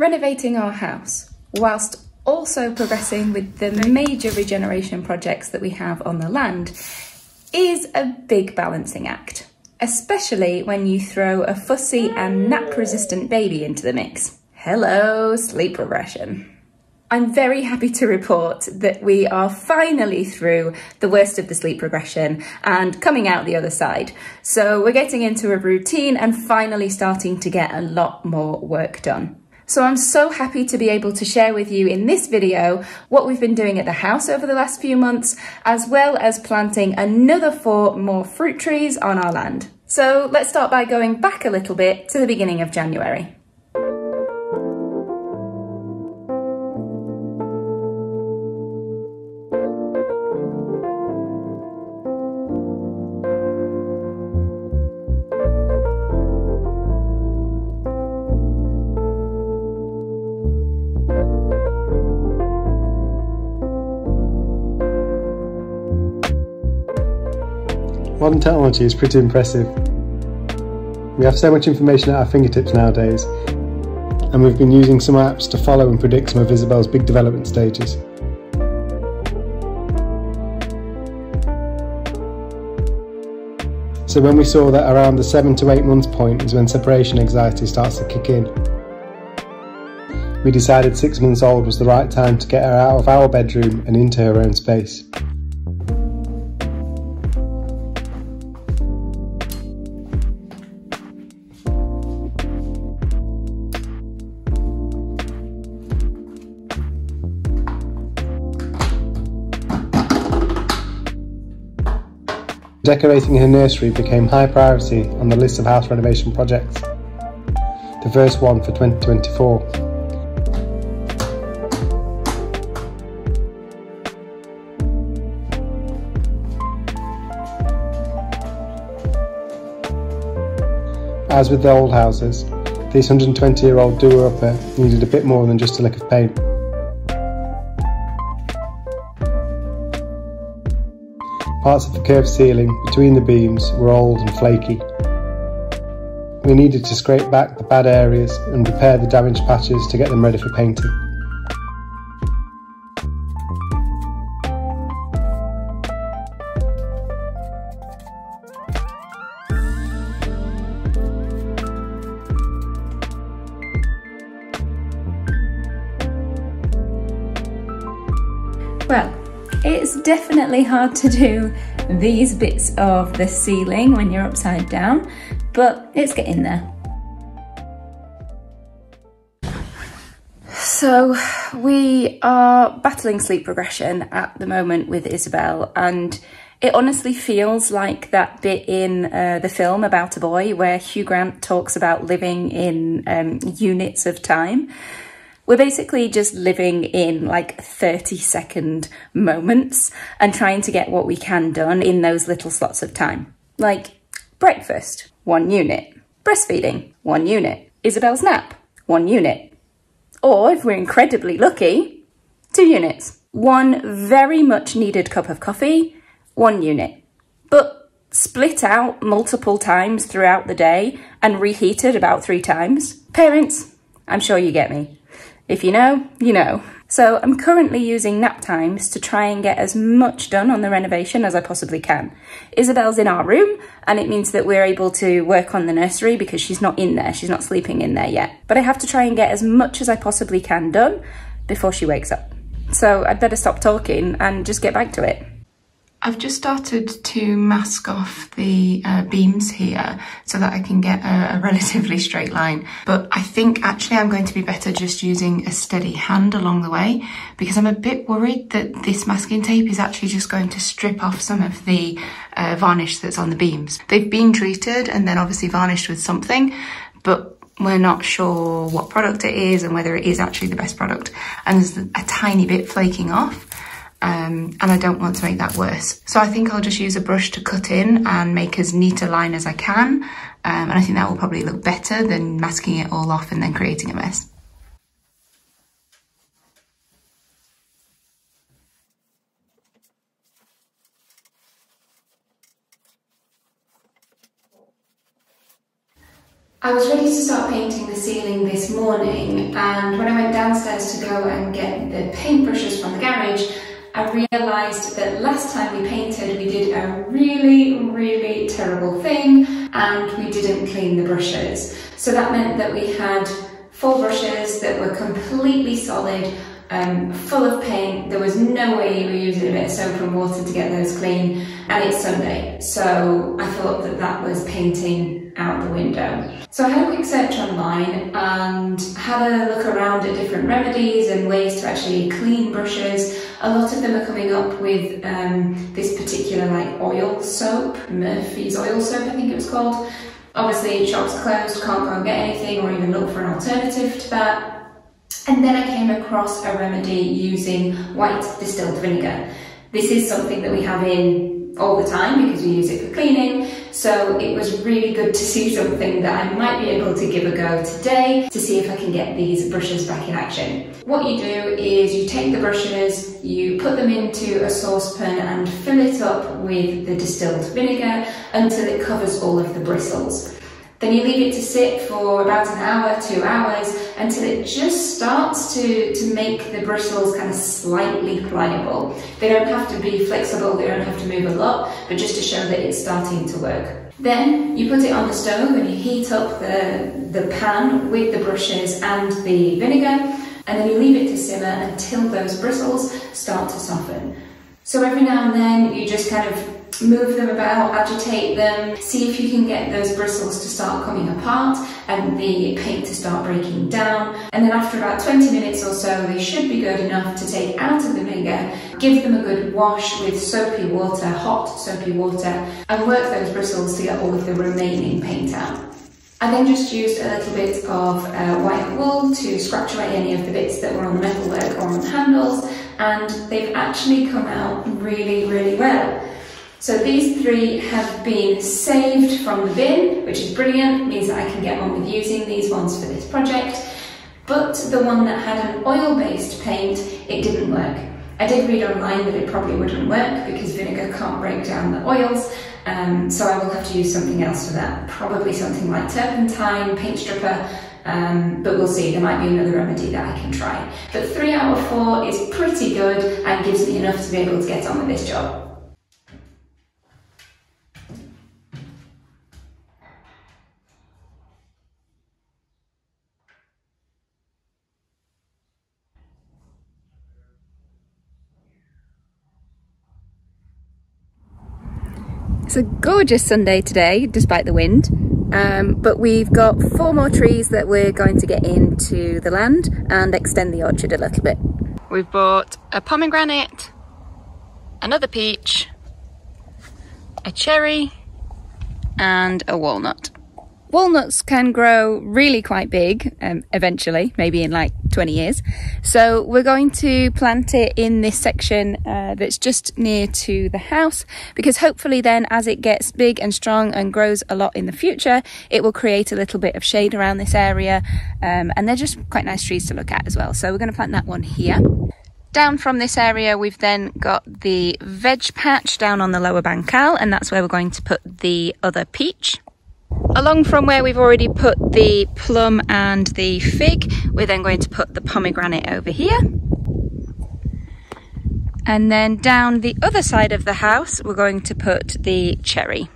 Renovating our house whilst also progressing with the major regeneration projects that we have on the land is a big balancing act, especially when you throw a fussy and nap resistant baby into the mix. Hello, sleep regression. I'm very happy to report that we are finally through the worst of the sleep regression and coming out the other side. So we're getting into a routine and finally starting to get a lot more work done. So I'm so happy to be able to share with you in this video what we've been doing at the house over the last few months, as well as planting another four more fruit trees on our land. So let's start by going back a little bit to the beginning of January. Technology is pretty impressive. We have so much information at our fingertips nowadays, and we've been using some apps to follow and predict some of Isabelle's big development stages. So when we saw that around the 7 to 8 months point is when separation anxiety starts to kick in, we decided 6 months old was the right time to get her out of our bedroom and into her own space. Decorating her nursery became high priority on the list of house renovation projects. The first one for 2024. As with the old houses, this 120 year old doer-upper needed a bit more than just a lick of paint. Parts of the curved ceiling between the beams were old and flaky. We needed to scrape back the bad areas and repair the damaged patches to get them ready for painting. Definitely hard to do these bits of the ceiling when you're upside down, but it's getting there. So we are battling sleep progression at the moment with Isabelle and it honestly feels like that bit in uh, the film about a boy where Hugh Grant talks about living in um, units of time. We're basically just living in like 30 second moments and trying to get what we can done in those little slots of time. Like breakfast, one unit. Breastfeeding, one unit. Isabelle's nap, one unit. Or if we're incredibly lucky, two units. One very much needed cup of coffee, one unit. But split out multiple times throughout the day and reheated about three times. Parents, I'm sure you get me. If you know, you know. So I'm currently using nap times to try and get as much done on the renovation as I possibly can. Isabelle's in our room and it means that we're able to work on the nursery because she's not in there, she's not sleeping in there yet. But I have to try and get as much as I possibly can done before she wakes up. So I'd better stop talking and just get back to it. I've just started to mask off the uh, beams here so that I can get a, a, relatively straight line. But I think actually I'm going to be better just using a steady hand along the way because I'm a bit worried that this masking tape is actually just going to strip off some of the uh, varnish that's on the beams. They've been treated and then obviously varnished with something, but we're not sure what product it is and whether it is actually the best product. And there's a tiny bit flaking off um, and I don't want to make that worse. So I think I'll just use a brush to cut in and make as neat a line as I can. Um, and I think that will probably look better than masking it all off and then creating a mess. I was ready to start painting the ceiling this morning and when I went downstairs to go and get the paintbrushes from the garage, I realised that last time we painted we did a really, really terrible thing and we didn't clean the brushes. So that meant that we had four brushes that were completely solid um, full of paint. There was no way you were using a bit of soap and water to get those clean. And it's Sunday, so I thought that that was painting out the window. So I had a quick search online and had a look around at different remedies and ways to actually clean brushes. A lot of them are coming up with um, this particular like oil soap, Murphy's oil soap I think it was called. Obviously shops closed, can't go and get anything or even look for an alternative to that. And then I came across a remedy using white distilled vinegar. This is something that we have in all the time because we use it for cleaning. So it was really good to see something that I might be able to give a go today to see if I can get these brushes back in action. What you do is you take the brushes, you put them into a saucepan and fill it up with the distilled vinegar until it covers all of the bristles. Then you leave it to sit for about an hour, two hours, until it just starts to, to make the bristles kind of slightly pliable. They don't have to be flexible, they don't have to move a lot, but just to show that it's starting to work. Then you put it on the stove and you heat up the, the pan with the brushes and the vinegar, and then you leave it to simmer until those bristles start to soften. So every now and then you just kind of move them about, agitate them, see if you can get those bristles to start coming apart and the paint to start breaking down. And then after about 20 minutes or so, they should be good enough to take out of the vinegar, give them a good wash with soapy water, hot soapy water, and work those bristles to get all of the remaining paint out. I then just used a little bit of uh, white wool to scratch away any of the bits that were on the metalwork or on the handles, and they've actually come out really, really well. So these three have been saved from the bin, which is brilliant, means that I can get on with using these ones for this project. But the one that had an oil-based paint, it didn't work. I did read online that it probably wouldn't work because vinegar can't break down the oils, um, so I will have to use something else for that. Probably something like turpentine, paint stripper, um, but we'll see, there might be another remedy that I can try. But three out of four is pretty good and gives me enough to be able to get on with this job. It's a gorgeous Sunday today, despite the wind. Um, but we've got four more trees that we're going to get into the land and extend the orchard a little bit. We've bought a pomegranate, another peach, a cherry and a walnut. Walnuts can grow really quite big um, eventually, maybe in like 20 years. So we're going to plant it in this section uh, that's just near to the house because hopefully then as it gets big and strong and grows a lot in the future, it will create a little bit of shade around this area. Um, and they're just quite nice trees to look at as well. So we're going to plant that one here. Down from this area, we've then got the veg patch down on the lower bancal, and that's where we're going to put the other peach. Along from where we've already put the plum and the fig, we're then going to put the pomegranate over here. And then down the other side of the house, we're going to put the cherry.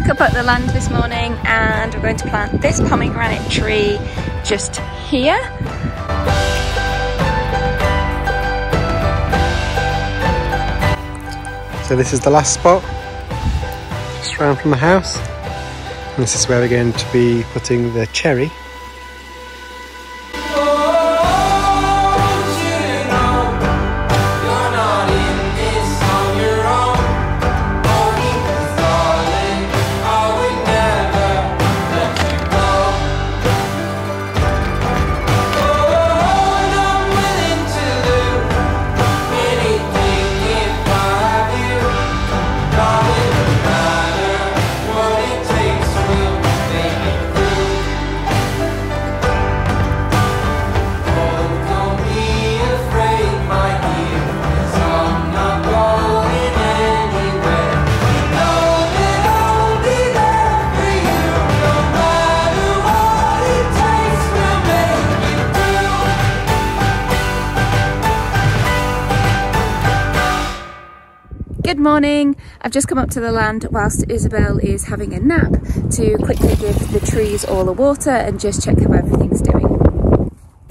Back up at the land this morning and we're going to plant this pomegranate tree just here. So this is the last spot, just round from the house. And this is where we're going to be putting the cherry morning. I've just come up to the land whilst Isabelle is having a nap to quickly give the trees all the water and just check how everything's doing.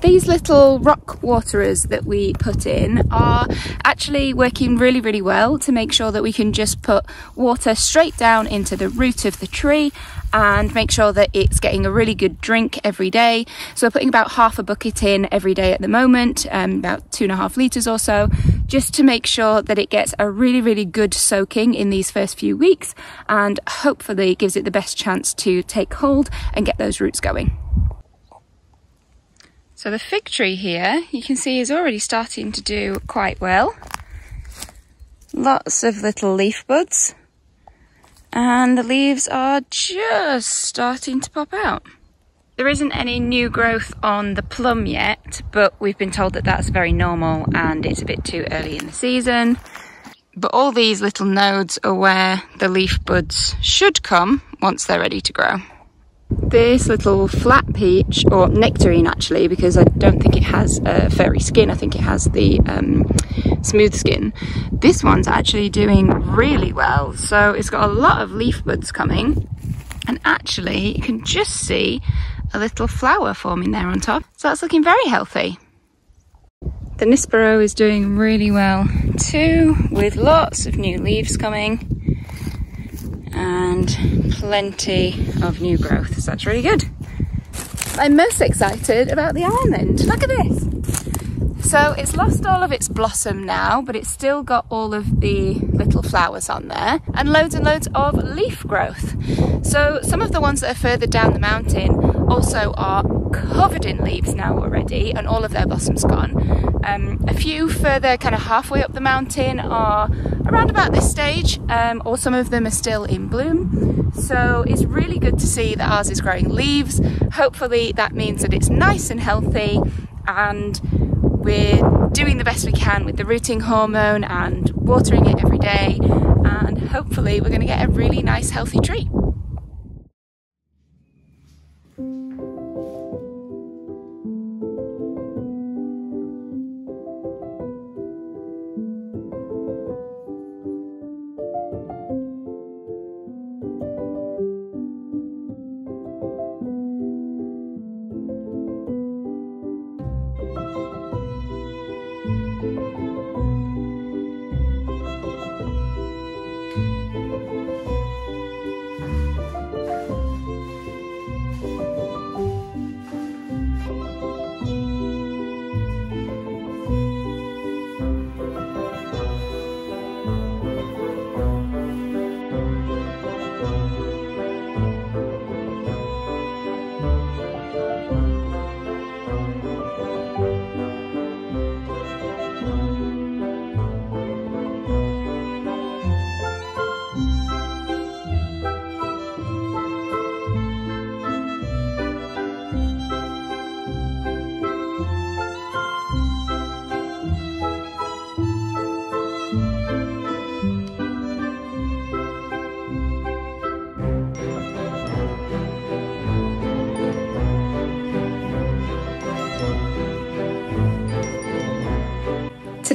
These little rock waterers that we put in are actually working really, really well to make sure that we can just put water straight down into the root of the tree and make sure that it's getting a really good drink every day. So we're putting about half a bucket in every day at the moment, um, about two and a half litres or so, just to make sure that it gets a really, really good soaking in these first few weeks and hopefully gives it the best chance to take hold and get those roots going. So the fig tree here, you can see is already starting to do quite well. Lots of little leaf buds. And the leaves are just starting to pop out. There isn't any new growth on the plum yet, but we've been told that that's very normal and it's a bit too early in the season. But all these little nodes are where the leaf buds should come once they're ready to grow. This little flat peach, or nectarine actually, because I don't think it has a furry skin, I think it has the um, smooth skin. This one's actually doing really well, so it's got a lot of leaf buds coming, and actually you can just see a little flower forming there on top, so that's looking very healthy. The Nispero is doing really well too, with lots of new leaves coming and plenty of new growth. So that's really good. I'm most excited about the almond. Look at this. So it's lost all of its blossom now, but it's still got all of the little flowers on there and loads and loads of leaf growth. So some of the ones that are further down the mountain also are covered in leaves now already and all of their blossoms gone. Um, a few further kind of halfway up the mountain are around about this stage um, or some of them are still in bloom. So it's really good to see that ours is growing leaves. Hopefully that means that it's nice and healthy and we're doing the best we can with the rooting hormone and watering it every day and hopefully we're going to get a really nice healthy tree.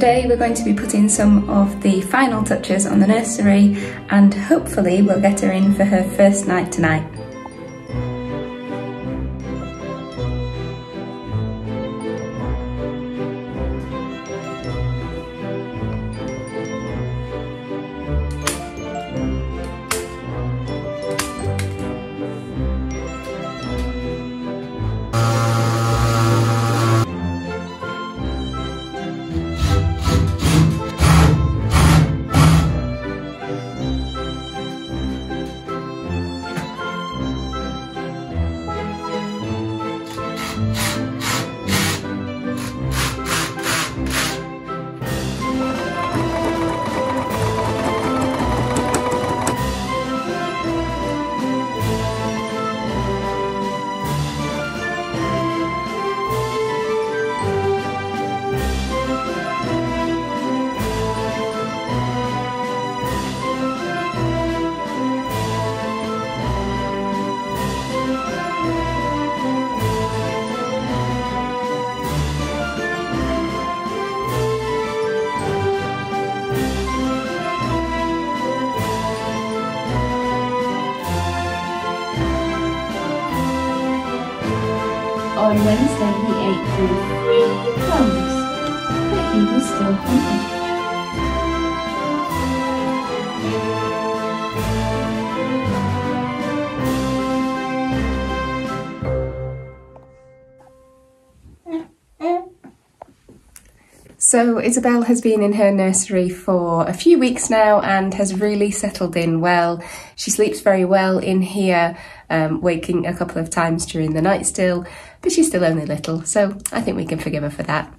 Today we're going to be putting some of the final touches on the nursery and hopefully we'll get her in for her first night tonight. So Isabelle has been in her nursery for a few weeks now and has really settled in well. She sleeps very well in here, um, waking a couple of times during the night still, but she's still only little, so I think we can forgive her for that.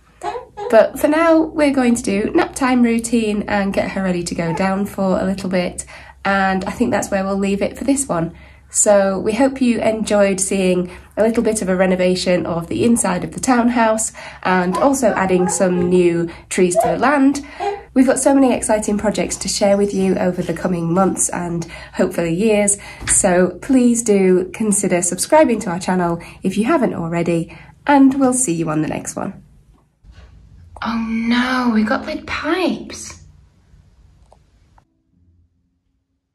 But for now, we're going to do nap time routine and get her ready to go down for a little bit. And I think that's where we'll leave it for this one. So we hope you enjoyed seeing a little bit of a renovation of the inside of the townhouse and also adding some new trees to the land. We've got so many exciting projects to share with you over the coming months and hopefully years. So please do consider subscribing to our channel if you haven't already and we'll see you on the next one. Oh no, we got lead pipes.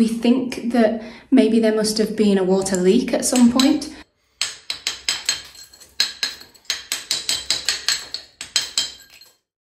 We think that maybe there must have been a water leak at some point.